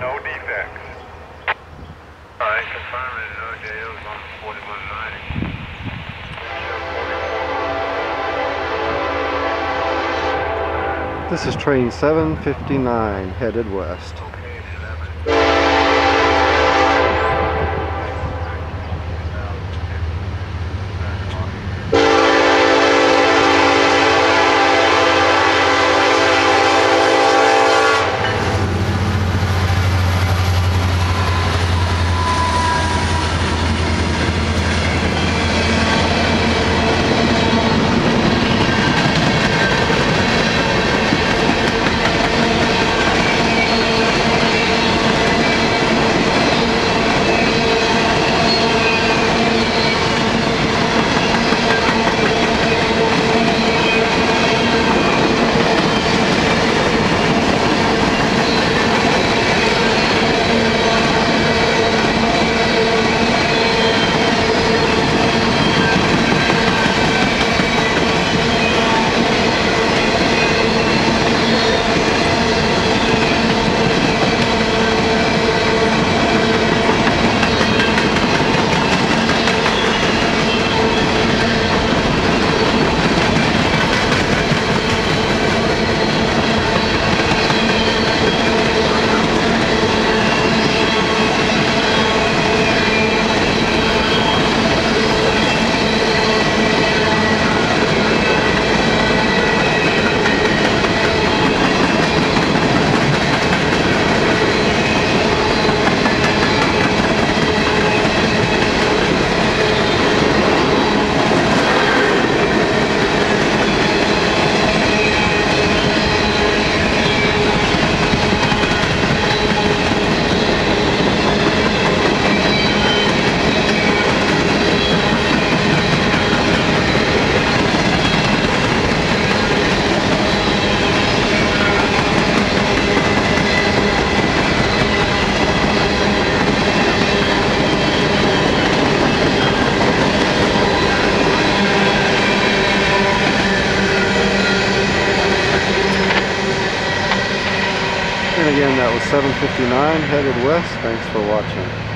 No defects. Alright, confirming it. OJO is on 4190. This is train 759 headed west. Okay, again, that was 759 headed west. Thanks for watching.